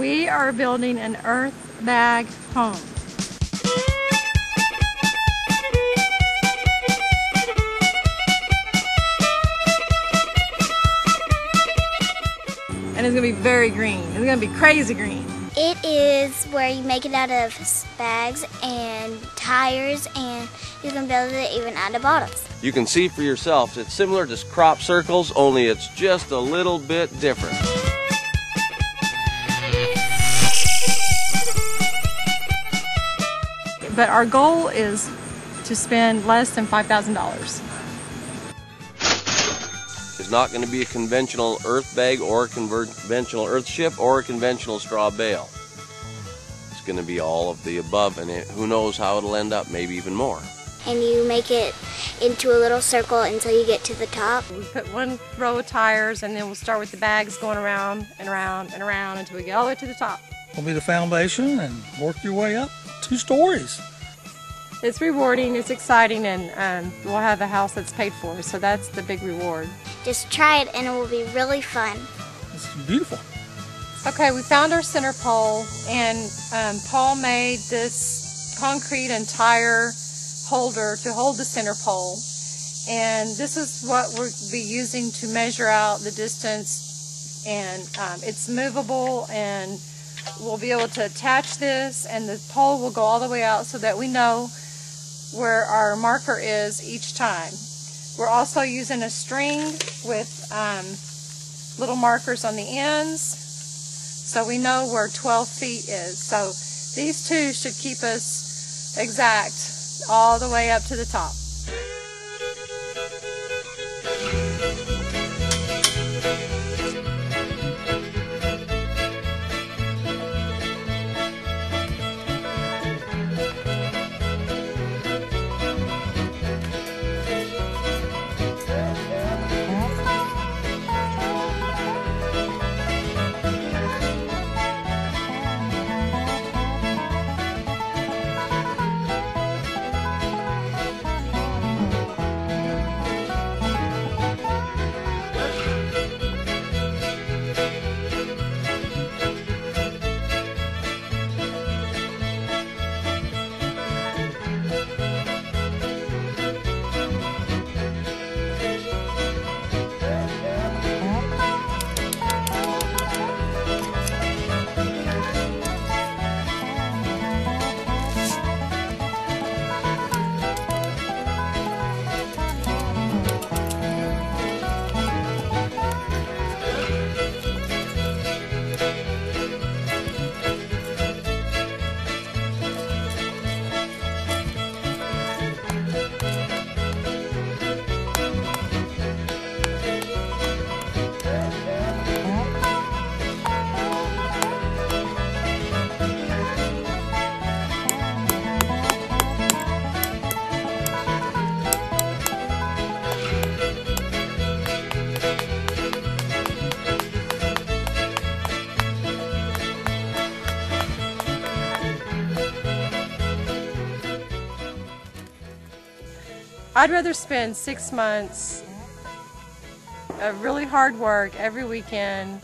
we are building an earth bag home. And it's gonna be very green. It's gonna be crazy green. It is where you make it out of bags and tires, and you can build it even out of bottles. You can see for yourself, it's similar to crop circles, only it's just a little bit different. But our goal is to spend less than $5,000. It's not going to be a conventional earth bag or a conventional earth ship or a conventional straw bale. It's going to be all of the above, and it, who knows how it'll end up, maybe even more. And you make it into a little circle until you get to the top. We put one row of tires and then we'll start with the bags going around and around and around until we get all the way to the top. Will be the foundation and work your way up two stories. It's rewarding, it's exciting, and um, we'll have a house that's paid for, so that's the big reward. Just try it and it will be really fun. It's beautiful. Okay, we found our center pole, and um, Paul made this concrete and tire holder to hold the center pole. And this is what we'll be using to measure out the distance. And um, it's movable, and we'll be able to attach this, and the pole will go all the way out so that we know where our marker is each time. We're also using a string with um, little markers on the ends so we know where 12 feet is. So these two should keep us exact all the way up to the top. I'd rather spend six months of really hard work every weekend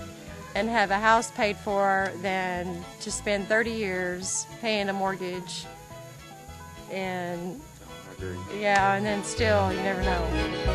and have a house paid for than to spend 30 years paying a mortgage and yeah and then still you never know